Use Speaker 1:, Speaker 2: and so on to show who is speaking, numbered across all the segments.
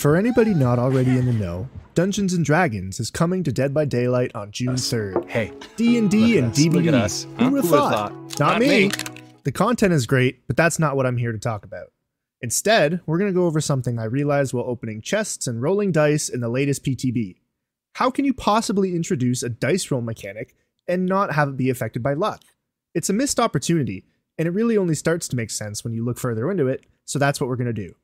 Speaker 1: For anybody not already in the know, Dungeons and Dragons is coming to Dead by Daylight on June 3rd.
Speaker 2: Hey,
Speaker 1: D&D and
Speaker 2: us. Look at us.
Speaker 1: Who
Speaker 2: Huh?
Speaker 1: would
Speaker 2: Who would've
Speaker 1: thought?
Speaker 2: thought?
Speaker 1: Not,
Speaker 2: Not
Speaker 1: me.
Speaker 2: me.
Speaker 1: The content is great, but that's not what I'm here to talk about. Instead, we're going to go over something I realized while opening chests and rolling dice in the latest PTB. How can you possibly introduce a dice roll mechanic and not have it be affected by luck? It's a missed opportunity, and it really only starts to make sense when you look further into it, so that's what we're going to do.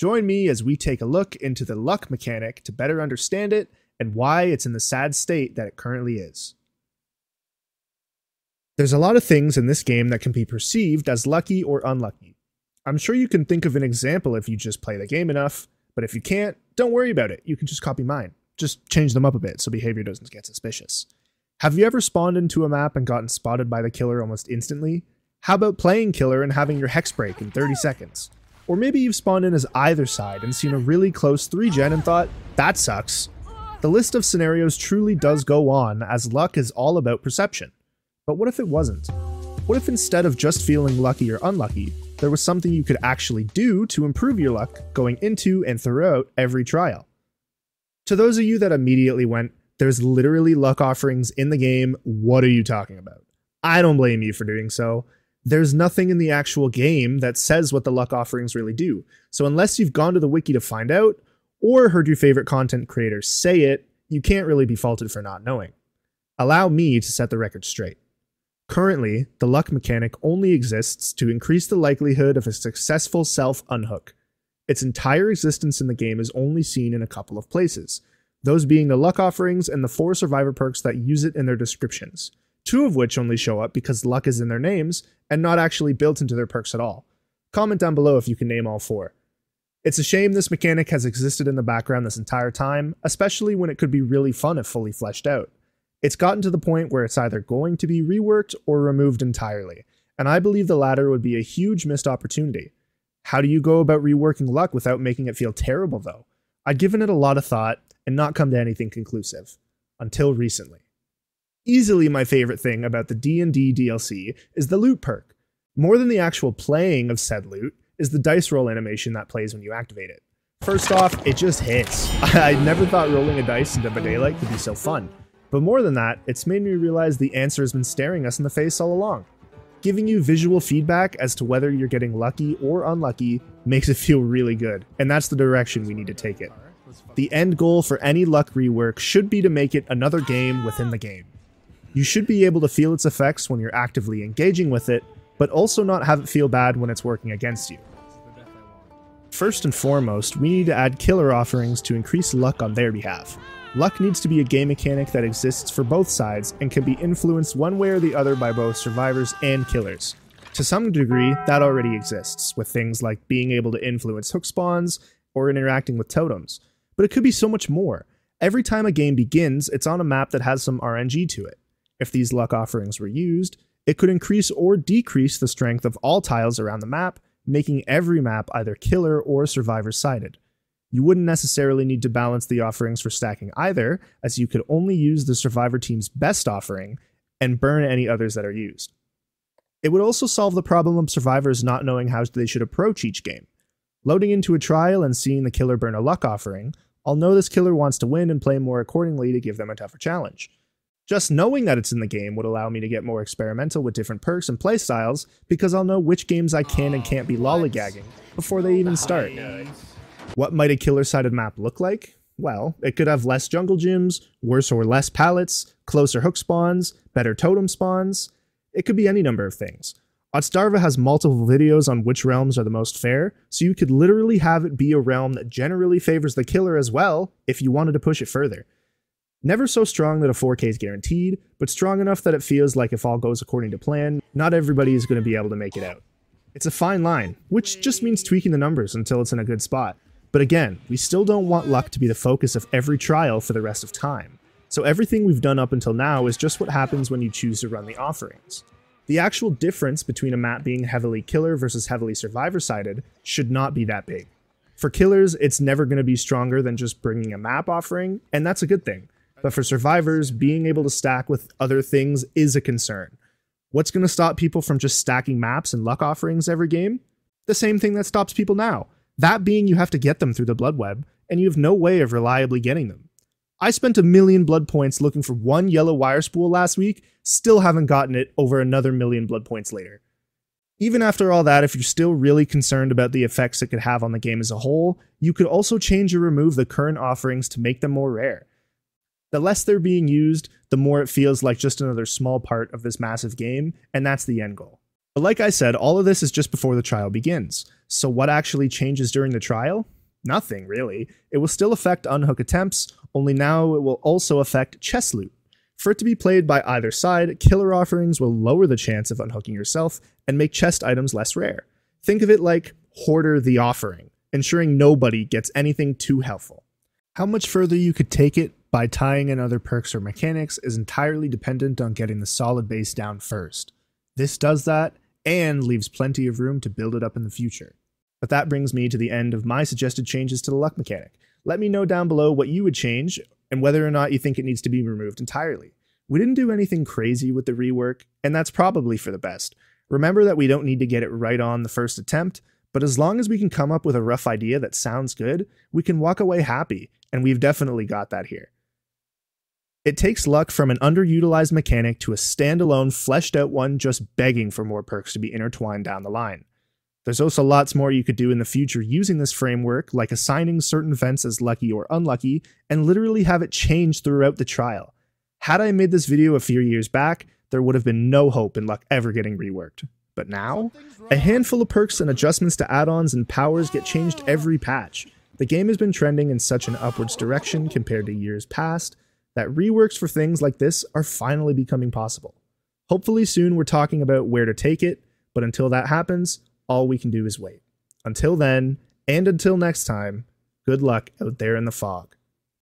Speaker 1: Join me as we take a look into the luck mechanic to better understand it and why it's in the sad state that it currently is. There's a lot of things in this game that can be perceived as lucky or unlucky. I'm sure you can think of an example if you just play the game enough, but if you can't, don't worry about it. You can just copy mine. Just change them up a bit so Behaviour doesn't get suspicious. Have you ever spawned into a map and gotten spotted by the killer almost instantly? How about playing killer and having your hex break in 30 seconds? Or maybe you've spawned in as either side and seen a really close 3 gen and thought, that sucks. The list of scenarios truly does go on, as luck is all about perception. But what if it wasn't? What if instead of just feeling lucky or unlucky, there was something you could actually do to improve your luck going into and throughout every trial? To those of you that immediately went, there's literally luck offerings in the game, what are you talking about? I don't blame you for doing so. There's nothing in the actual game that says what the luck offerings really do. So unless you've gone to the wiki to find out, or heard your favorite content creators say it, you can't really be faulted for not knowing. Allow me to set the record straight. Currently, the luck mechanic only exists to increase the likelihood of a successful self unhook. Its entire existence in the game is only seen in a couple of places, those being the luck offerings and the four survivor perks that use it in their descriptions, two of which only show up because luck is in their names and not actually built into their perks at all. Comment down below if you can name all four. It's a shame this mechanic has existed in the background this entire time, especially when it could be really fun if fully fleshed out. It's gotten to the point where it's either going to be reworked or removed entirely, and I believe the latter would be a huge missed opportunity. How do you go about reworking luck without making it feel terrible, though? I'd given it a lot of thought and not come to anything conclusive. Until recently. Easily my favorite thing about the D&D DLC is the lute perk. More than the actual playing of said lute is the dice roll animation that plays when you activate it. First off, it just hits. I never thought rolling a dice in Dead by Daylight could be so fun. But more than that, it's made me realize the answer has been staring us in the face all along. Giving you visual feedback as to whether you're getting lucky or unlucky makes it feel really good, and that's the direction we need to take it. The end goal for any luck rework should be to make it another game within the game. You should be able to feel its effects when you're actively engaging with it, but also not have it feel bad when it's working against you. First and foremost, we need to add killer offerings to increase luck on their behalf. Luck needs to be a game mechanic that exists for both sides and can be influenced one way or the other by both survivors and killers. To some degree, that already exists, with things like being able to influence hook spawns or interacting with totems. But it could be so much more. Every time a game begins, it's on a map that has some RNG to it. If these luck offerings were used, it could increase or decrease the strength of all tiles around the map, making every map either killer or survivor sided. You wouldn't necessarily need to balance the offerings for stacking either, as you could only use the survivor team's best offering and burn any others that are used. It would also solve the problem of survivors not knowing how they should approach each game. Loading into a trial and seeing the killer burn a luck offering, I'll know this killer wants to win and play more accordingly to give them a tougher challenge. Just knowing that it's in the game would allow me to get more experimental with different perks and playstyles because I'll know which games I can and can't be oh, lollygagging before they even start. What might a killer sided map look like? Well, it could have less jungle gyms, worse or less pallets, closer hook spawns, better totem spawns. It could be any number of things. Otzdarva has multiple videos on which realms are the most fair, so you could literally have it be a realm that generally favors the killer as well if you wanted to push it further. Never so strong that a 4K is guaranteed, but strong enough that it feels like if all goes according to plan, not everybody is going to be able to make it out. It's a fine line, which just means tweaking the numbers until it's in a good spot. But again, we still don't want luck to be the focus of every trial for the rest of time. So everything we've done up until now is just what happens when you choose to run the offerings. The actual difference between a map being heavily killer versus heavily survivor sided should not be that big. For killers, it's never going to be stronger than just bringing a map offering, and that's a good thing. But for survivors, being able to stack with other things is a concern. What's going to stop people from just stacking maps and luck offerings every game? The same thing that stops people now. That being you have to get them through the blood web, and you have no way of reliably getting them. I spent a million blood points looking for one yellow wire spool last week, still haven't gotten it over another million blood points later. Even after all that, if you're still really concerned about the effects it could have on the game as a whole, you could also change or remove the current offerings to make them more rare. The less they're being used, the more it feels like just another small part of this massive game, and that's the end goal. But like I said, all of this is just before the trial begins. So what actually changes during the trial? Nothing, really. It will still affect unhook attempts, only now it will also affect chest loot. For it to be played by either side, killer offerings will lower the chance of unhooking yourself and make chest items less rare. Think of it like Hoarder the Offering, ensuring nobody gets anything too helpful. How much further you could take it by tying in other perks or mechanics is entirely dependent on getting the solid base down first. This does that and leaves plenty of room to build it up in the future. But that brings me to the end of my suggested changes to the luck mechanic. Let me know down below what you would change and whether or not you think it needs to be removed entirely. We didn't do anything crazy with the rework, and that's probably for the best. Remember that we don't need to get it right on the first attempt, but as long as we can come up with a rough idea that sounds good, we can walk away happy, and we've definitely got that here. It takes luck from an underutilized mechanic to a standalone, fleshed out one just begging for more perks to be intertwined down the line. There's also lots more you could do in the future using this framework, like assigning certain events as lucky or unlucky, and literally have it change throughout the trial. Had I made this video a few years back, there would have been no hope in luck ever getting reworked. But now, a handful of perks and adjustments to add-ons and powers get changed every patch. The game has been trending in such an upwards direction compared to years past that reworks for things like this are finally becoming possible. Hopefully soon we're talking about where to take it, but until that happens, all we can do is wait. Until then, and until next time, good luck out there in the fog.